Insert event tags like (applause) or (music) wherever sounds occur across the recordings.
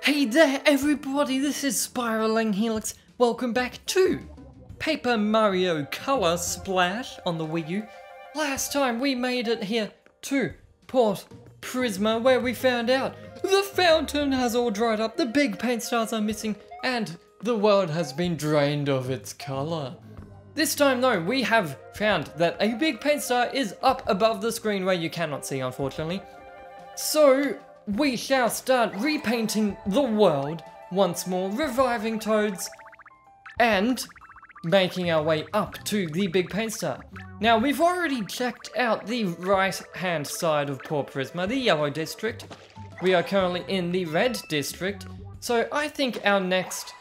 Hey there everybody, this is Spiralling Helix. Welcome back to Paper Mario Color Splash on the Wii U. Last time we made it here to Port Prisma where we found out the fountain has all dried up, the big paint stars are missing, and the world has been drained of its color. This time though, we have found that a big paint star is up above the screen where you cannot see unfortunately. So, we shall start repainting the world once more, reviving Toads, and making our way up to the big paint star. Now, we've already checked out the right-hand side of Port Prisma, the yellow district. We are currently in the red district, so I think our next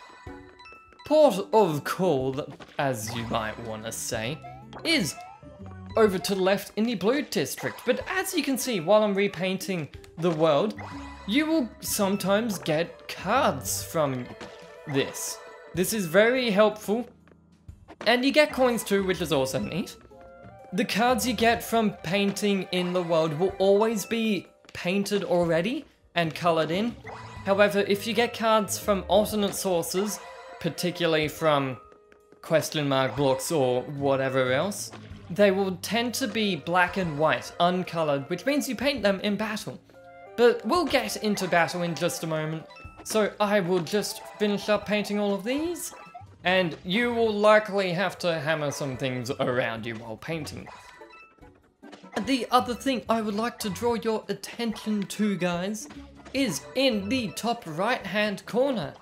port of call, as you might want to say, is over to the left in the blue district. But as you can see, while I'm repainting the world, you will sometimes get cards from this. This is very helpful. And you get coins too, which is also neat. The cards you get from painting in the world will always be painted already and colored in. However, if you get cards from alternate sources, particularly from question mark blocks or whatever else, they will tend to be black and white, uncolored, which means you paint them in battle. But we'll get into battle in just a moment, so I will just finish up painting all of these, and you will likely have to hammer some things around you while painting. The other thing I would like to draw your attention to, guys, is in the top right hand corner.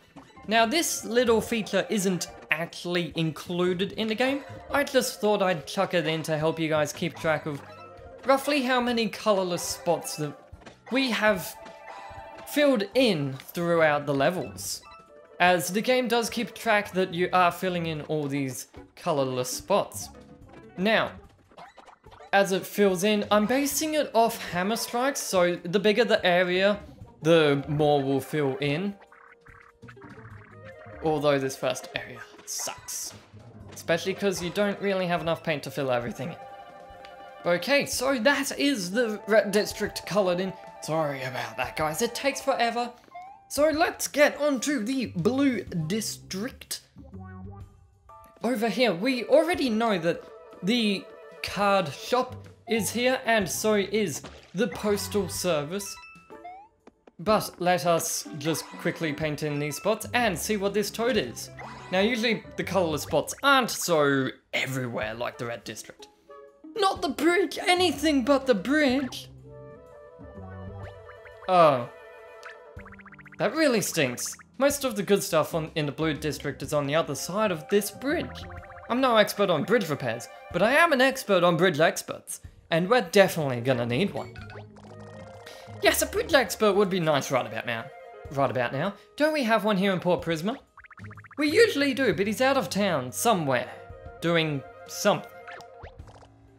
Now this little feature isn't actually included in the game, I just thought I'd chuck it in to help you guys keep track of roughly how many colorless spots that we have filled in throughout the levels. As the game does keep track that you are filling in all these colorless spots. Now, as it fills in, I'm basing it off hammer strikes, so the bigger the area, the more will fill in. Although this first area sucks. Especially because you don't really have enough paint to fill everything in. Okay, so that is the red district colored in. Sorry about that, guys. It takes forever. So let's get on to the blue district. Over here, we already know that the card shop is here, and so is the postal service. But let us just quickly paint in these spots and see what this toad is. Now usually the colourless spots aren't so everywhere like the red district. Not the bridge, anything but the bridge. Oh. That really stinks. Most of the good stuff on, in the blue district is on the other side of this bridge. I'm no expert on bridge repairs, but I am an expert on bridge experts, and we're definitely gonna need one. Yes, a bridge expert would be nice right about now. Right about now. Don't we have one here in Port Prisma? We usually do, but he's out of town, somewhere. Doing something.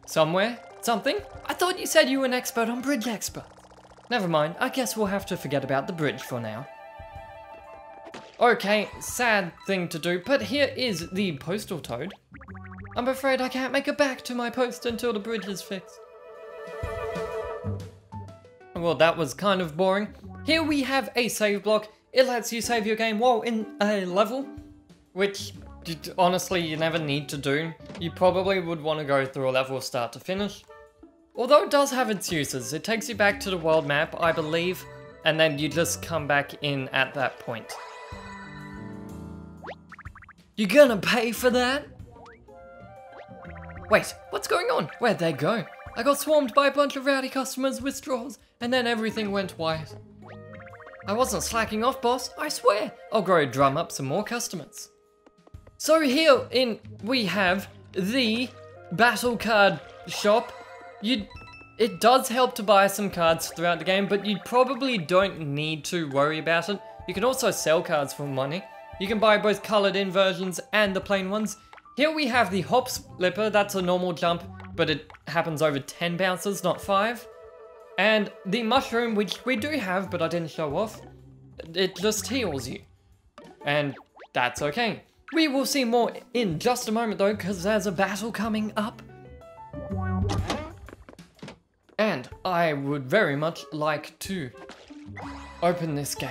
Somewhere? Something? I thought you said you were an expert on bridge expert. Never mind, I guess we'll have to forget about the bridge for now. Okay, sad thing to do, but here is the postal toad. I'm afraid I can't make it back to my post until the bridge is fixed. Well, that was kind of boring. Here we have a save block. It lets you save your game while in a level, which honestly you never need to do. You probably would want to go through a level start to finish. Although it does have its uses. It takes you back to the world map, I believe, and then you just come back in at that point. You gonna pay for that? Wait, what's going on? Where'd they go? I got swarmed by a bunch of rowdy customers with straws, and then everything went white. I wasn't slacking off, boss, I swear. I'll go drum up some more customers. So here in we have the battle card shop. You, it does help to buy some cards throughout the game, but you probably don't need to worry about it. You can also sell cards for money. You can buy both colored in versions and the plain ones. Here we have the Hop Flipper, that's a normal jump, but it happens over 10 bounces, not 5. And the mushroom, which we do have, but I didn't show off, it just heals you. And that's okay. We will see more in just a moment though, because there's a battle coming up. I would very much like to Open this gate.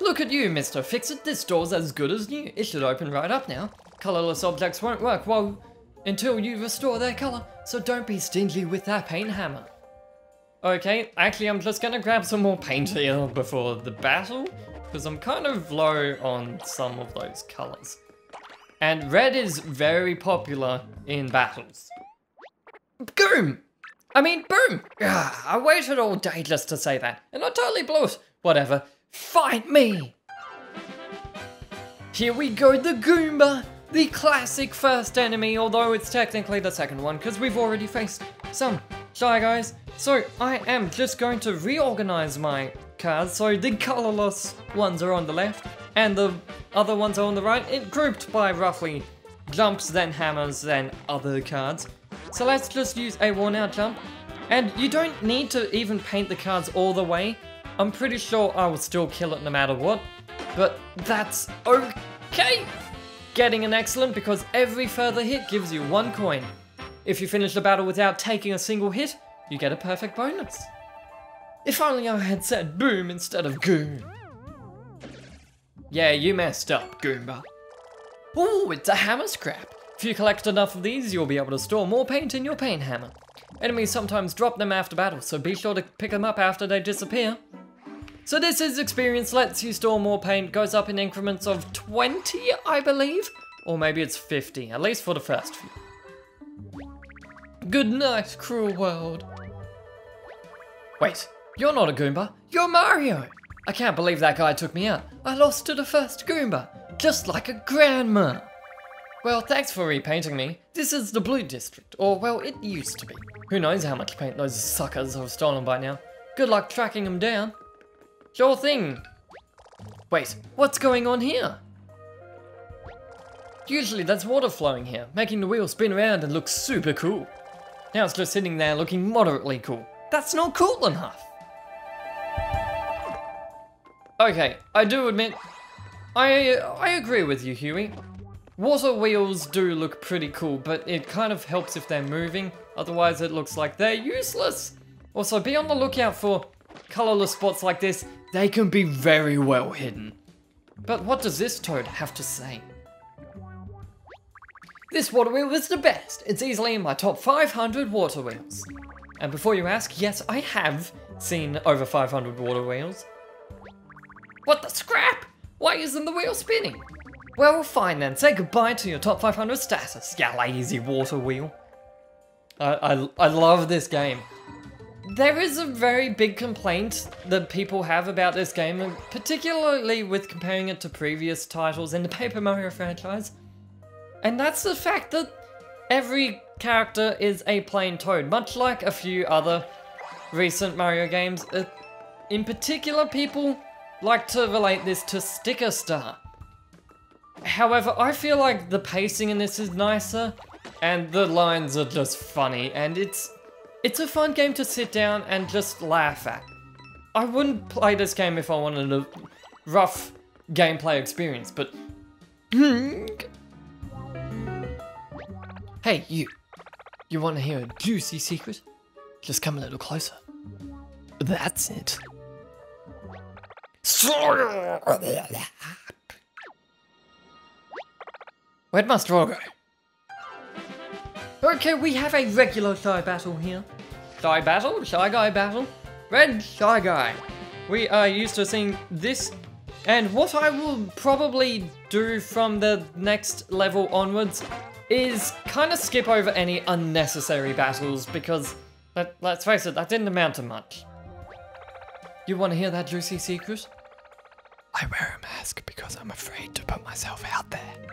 Look at you, Mr. Fix-It. This door's as good as new. It should open right up now. Colorless objects won't work well until you restore their color, so don't be stingy with that paint hammer. Okay, actually I'm just gonna grab some more paint here before the battle, because I'm kind of low on some of those colors. And red is very popular in battles. Boom! I mean, boom! Ah, I waited all day just to say that, and I totally blew it. Whatever. Fight me! Here we go, the Goomba! The classic first enemy, although it's technically the second one, because we've already faced some Shy Guys. So, I am just going to reorganize my cards, so the colorless ones are on the left, and the other ones are on the right, it grouped by roughly jumps, then hammers, then other cards. So let's just use a worn out jump, and you don't need to even paint the cards all the way, I'm pretty sure I will still kill it no matter what, but that's okay. Getting an excellent because every further hit gives you one coin. If you finish the battle without taking a single hit, you get a perfect bonus. If only I had said boom instead of goon. Yeah, you messed up, Goomba. Ooh, it's a hammer scrap. If you collect enough of these, you'll be able to store more paint in your paint hammer. Enemies sometimes drop them after battle, so be sure to pick them up after they disappear. So this is experience lets you store more paint, goes up in increments of 20, I believe? Or maybe it's 50, at least for the first few. Good night, cruel world. Wait, you're not a Goomba, you're Mario! I can't believe that guy took me out. I lost to the first Goomba, just like a grandma. Well, thanks for repainting me. This is the Blue District, or well, it used to be. Who knows how much paint those suckers have stolen by now. Good luck tracking them down. Sure thing. Wait, what's going on here? Usually that's water flowing here, making the wheel spin around and look super cool. Now it's just sitting there looking moderately cool. That's not cool enough. Okay, I do admit, I, I agree with you, Huey. Water wheels do look pretty cool, but it kind of helps if they're moving, otherwise it looks like they're useless. Also, be on the lookout for colorless spots like this they can be very well hidden. But what does this toad have to say? This water wheel is the best. It's easily in my top 500 water wheels. And before you ask, yes, I have seen over 500 water wheels. What the scrap? Why isn't the wheel spinning? Well, fine then. Say goodbye to your top 500 status, you lazy water wheel. I, I, I love this game. There is a very big complaint that people have about this game, particularly with comparing it to previous titles in the Paper Mario franchise. And that's the fact that every character is a plain toad, much like a few other recent Mario games. Uh, in particular, people like to relate this to Sticker Star. However, I feel like the pacing in this is nicer, and the lines are just funny, and it's it's a fun game to sit down and just laugh at. I wouldn't play this game if I wanted a rough gameplay experience, but... (laughs) Hey, you. You want to hear a juicy secret? Just come a little closer. That's it. (laughs) (laughs) Where'd my straw go? Okay, we have a regular Shy battle here. Shy battle? Shy Guy battle? Red Shy Guy. We are used to seeing this, and what I will probably do from the next level onwards is kind of skip over any unnecessary battles because, let, let's face it, that didn't amount to much. You want to hear that juicy secret? I wear a mask because I'm afraid to put myself out there.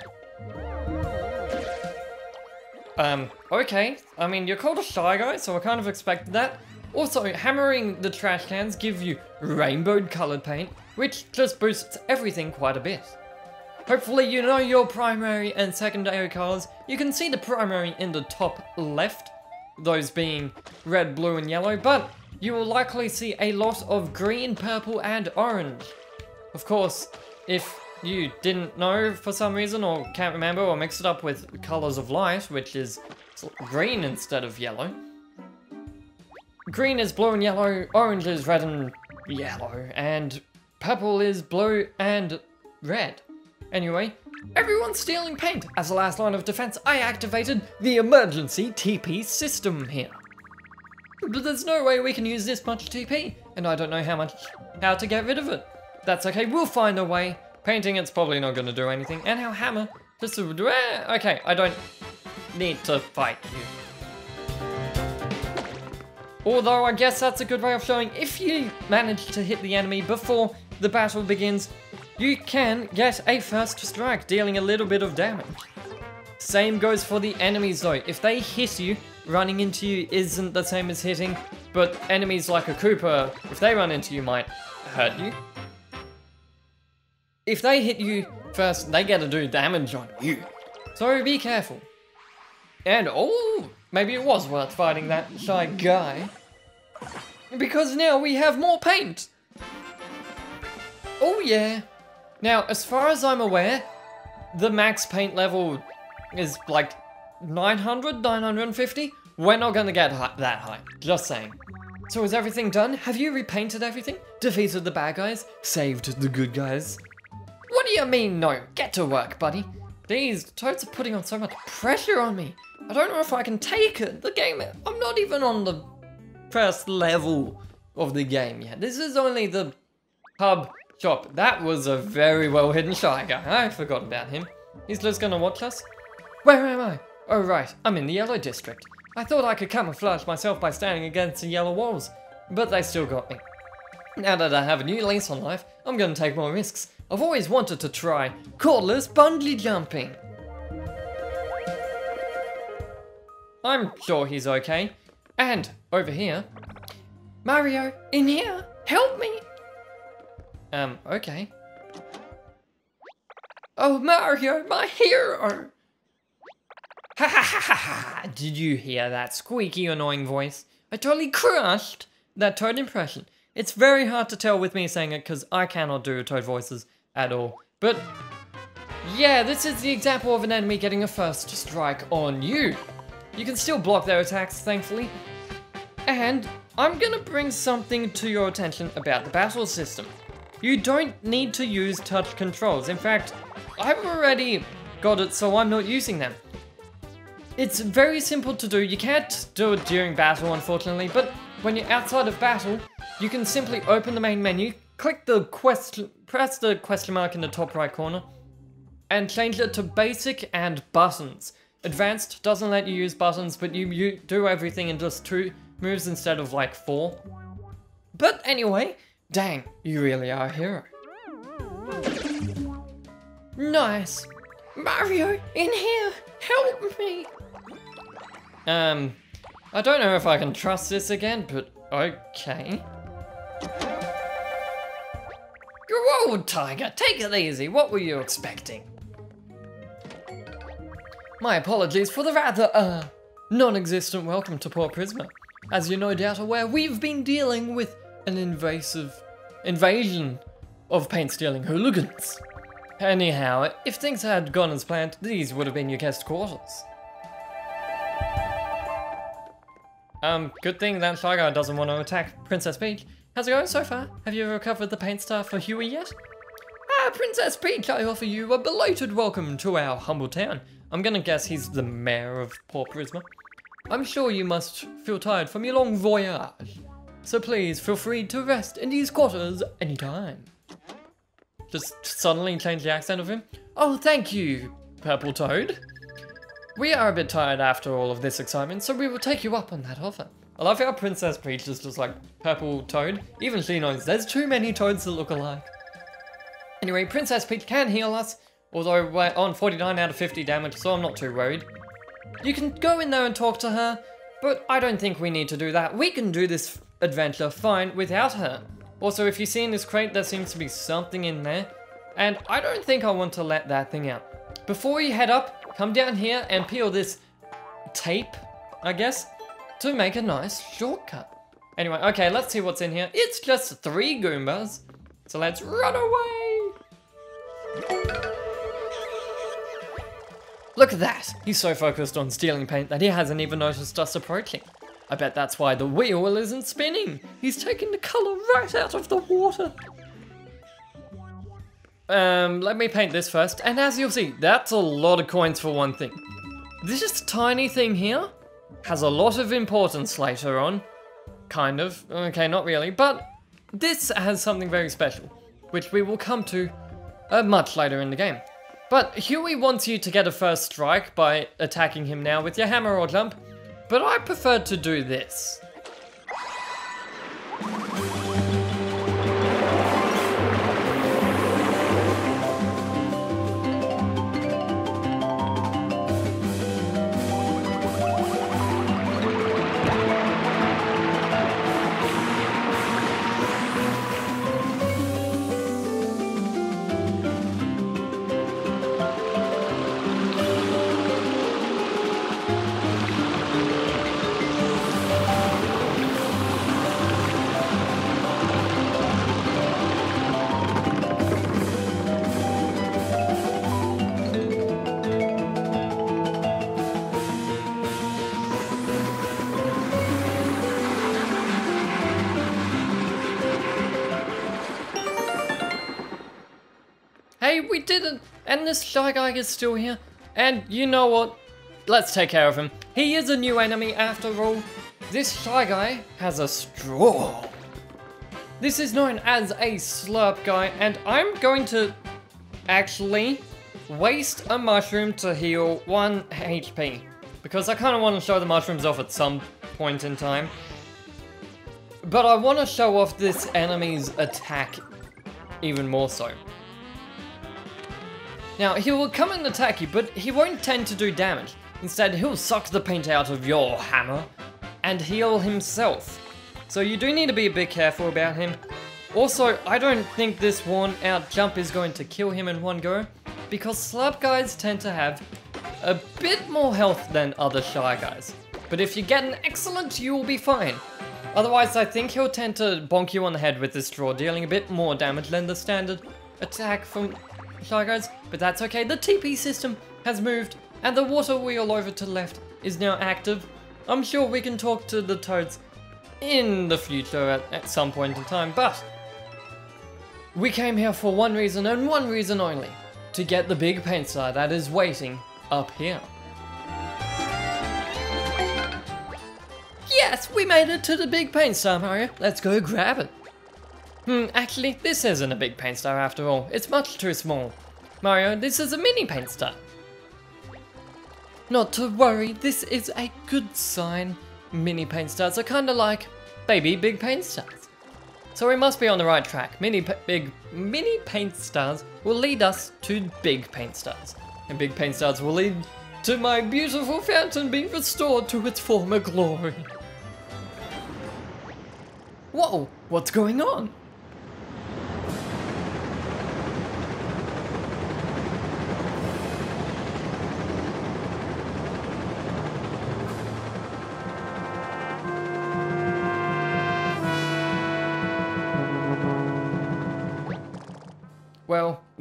Um, okay. I mean, you're called a Shy Guy, so I kind of expected that. Also, hammering the trash cans give you rainbow colored paint, which just boosts everything quite a bit. Hopefully you know your primary and secondary colors. You can see the primary in the top left, those being red, blue, and yellow, but you will likely see a lot of green, purple, and orange. Of course, if you didn't know for some reason or can't remember or mix it up with Colors of Light, which is green instead of yellow. green is blue and yellow, orange is red and yellow, and purple is blue and red. Anyway, everyone's stealing paint. As a last line of defense, I activated the emergency TP system here. But there's no way we can use this much TP, and I don't know how much, how to get rid of it. That's okay, we'll find a way. Painting it's probably not gonna do anything, and our hammer, just to, eh, okay, I don't need to fight you. Although I guess that's a good way of showing if you manage to hit the enemy before the battle begins, you can get a first strike, dealing a little bit of damage. Same goes for the enemies though. If they hit you, running into you isn't the same as hitting, but enemies like a Koopa, if they run into you, might hurt you. If they hit you first, they get to do damage on you. So be careful. And oh, maybe it was worth fighting that shy guy. Because now we have more paint. Oh yeah. Now, as far as I'm aware, the max paint level is like 900, 950? We're not gonna get that high, just saying. So is everything done? Have you repainted everything? Defeated the bad guys? Saved the good guys? What do you mean no? Get to work, buddy. These toads are putting on so much pressure on me. I don't know if I can take it. The game, I'm not even on the first level of the game yet. This is only the hub shop. That was a very well hidden shy guy. I forgot about him. He's just gonna watch us. Where am I? Oh right, I'm in the yellow district. I thought I could camouflage myself by standing against the yellow walls, but they still got me. Now that I have a new lease on life, I'm gonna take more risks. I've always wanted to try cordless bungee jumping. I'm sure he's okay. And over here, Mario, in here, help me. Um, okay. Oh, Mario, my hero. Ha ha ha ha ha! Did you hear that squeaky, annoying voice? I totally crushed that Toad impression. It's very hard to tell with me saying it because I cannot do Toad voices at all. But yeah, this is the example of an enemy getting a first strike on you. You can still block their attacks, thankfully. And I'm gonna bring something to your attention about the battle system. You don't need to use touch controls. In fact, I've already got it so I'm not using them. It's very simple to do. You can't do it during battle, unfortunately, but when you're outside of battle, you can simply open the main menu, click the question, press the question mark in the top right corner, and change it to basic and buttons. Advanced doesn't let you use buttons, but you, you do everything in just two moves instead of like four. But anyway, dang, you really are a hero. Nice. Mario, in here, help me. Um, I don't know if I can trust this again, but okay. Whoa, Tiger, take it easy. What were you expecting? My apologies for the rather, uh, non-existent welcome to Port Prisma. As you're no doubt aware, we've been dealing with an invasive invasion of paint-stealing hooligans. Anyhow, if things had gone as planned, these would have been your guest quarters. Um, good thing that Guy doesn't want to attack Princess Peach. How's it going so far? Have you recovered the paint star for Huey yet? Ah, Princess Peach, I offer you a belated welcome to our humble town. I'm gonna guess he's the mayor of Port Prisma. I'm sure you must feel tired from your long voyage. So please feel free to rest in these quarters anytime. Just suddenly change the accent of him. Oh, thank you, Purple Toad. We are a bit tired after all of this excitement, so we will take you up on that offer. I love how Princess Peach is just like purple toad. Even she knows there's too many toads that look alike. Anyway, Princess Peach can heal us, although we're on 49 out of 50 damage, so I'm not too worried. You can go in there and talk to her, but I don't think we need to do that. We can do this adventure fine without her. Also, if you see in this crate, there seems to be something in there, and I don't think I want to let that thing out. Before you head up, come down here and peel this tape, I guess, to make a nice shortcut. Anyway, okay, let's see what's in here. It's just three Goombas, so let's run away. Look at that! He's so focused on stealing paint that he hasn't even noticed us approaching. I bet that's why the wheel isn't spinning. He's taking the color right out of the water. Um, let me paint this first. And as you'll see, that's a lot of coins for one thing. This just tiny thing here has a lot of importance later on. Kind of. Okay, not really. But this has something very special, which we will come to uh, much later in the game. But Huey wants you to get a first strike by attacking him now with your hammer or jump, but I prefer to do this. Hey, we didn't. And this Shy Guy is still here. And you know what? Let's take care of him. He is a new enemy after all. This Shy Guy has a straw. This is known as a Slurp Guy, and I'm going to actually waste a mushroom to heal 1 HP. Because I kind of want to show the mushrooms off at some point in time. But I want to show off this enemy's attack even more so. Now, he will come and attack you, but he won't tend to do damage. Instead, he'll suck the paint out of your hammer and heal himself. So you do need to be a bit careful about him. Also, I don't think this worn out jump is going to kill him in one go, because slurp guys tend to have a bit more health than other shy guys. But if you get an excellent, you will be fine. Otherwise, I think he'll tend to bonk you on the head with this straw, dealing a bit more damage than the standard attack from But that's okay. The TP system has moved, and the water wheel over to the left is now active. I'm sure we can talk to the toads in the future at, at some point in time, but we came here for one reason and one reason only, to get the big paint star that is waiting up here. Yes, we made it to the big paint star, Mario. Let's go grab it. Hmm, actually, this isn't a big paint star after all. It's much too small. Mario, this is a mini paint star. Not to worry, this is a good sign. Mini paint stars are kinda like baby big paint stars. So we must be on the right track. Mini big mini paint stars will lead us to big paint stars. And big paint stars will lead to my beautiful fountain being restored to its former glory. Whoa, what's going on?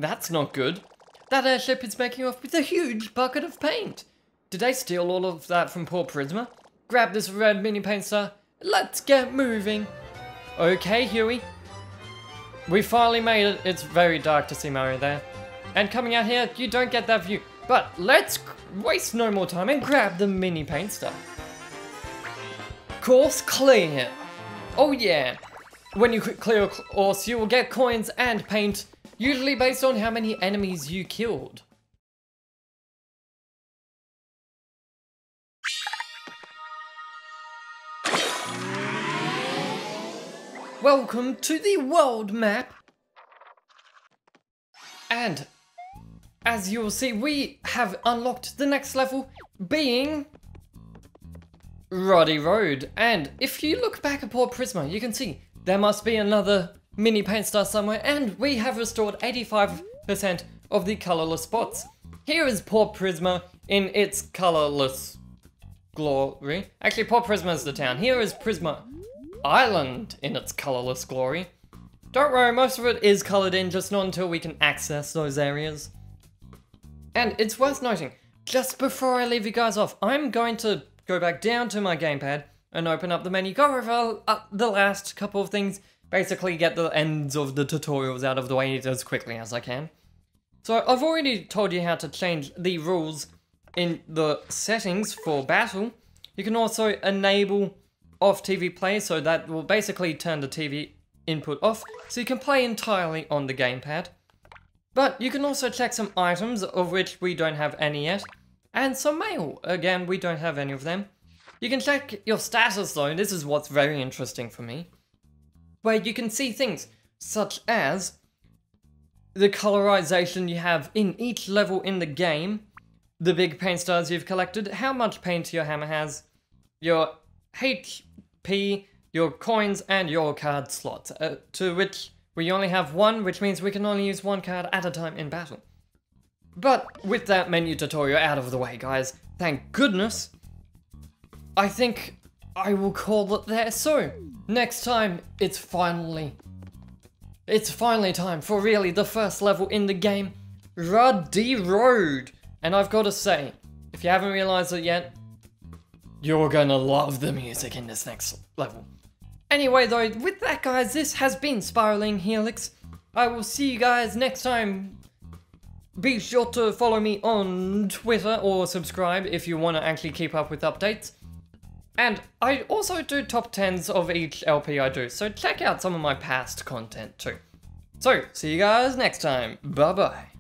That's not good. That airship is making off with a huge bucket of paint. Did they steal all of that from Port Prisma? Grab this red mini paint star. Let's get moving. Okay, Huey. We finally made it. It's very dark to see Mario there. And coming out here, you don't get that view. But let's waste no more time and grab the mini paint star. Course clear. Oh yeah. When you clear a course, you will get coins and paint usually based on how many enemies you killed. Welcome to the world map! And, as you will see, we have unlocked the next level, being... Ruddy Road. And if you look back at Port Prisma, you can see there must be another mini paint star somewhere, and we have restored 85% of the colorless spots. Here is Port Prisma in its colorless glory. Actually, Port Prisma is the town. Here is Prisma Island in its colorless glory. Don't worry, most of it is colored in, just not until we can access those areas. And it's worth noting, just before I leave you guys off, I'm going to go back down to my gamepad and open up the menu, go over uh, the last couple of things, basically get the ends of the tutorials out of the way as quickly as I can. So I've already told you how to change the rules in the settings for battle. You can also enable off TV play, so that will basically turn the TV input off, so you can play entirely on the gamepad. But you can also check some items, of which we don't have any yet, and some mail. Again, we don't have any of them. You can check your status though, this is what's very interesting for me, where you can see things such as the colorization you have in each level in the game, the big paint stars you've collected, how much paint your hammer has, your HP, your coins, and your card slots, uh, to which we only have one, which means we can only use one card at a time in battle. But with that menu tutorial out of the way, guys, thank goodness, I think I will call it there. So, next time, it's finally, it's finally time for really the first level in the game, Ruddy Road. And I've got to say, if you haven't realized it yet, you're gonna love the music in this next level. Anyway though, with that guys, this has been Spiralling Helix. I will see you guys next time. Be sure to follow me on Twitter or subscribe if you want to actually keep up with updates. And I also do top 10s of each LP I do, so check out some of my past content too. So, see you guys next time. Bye bye.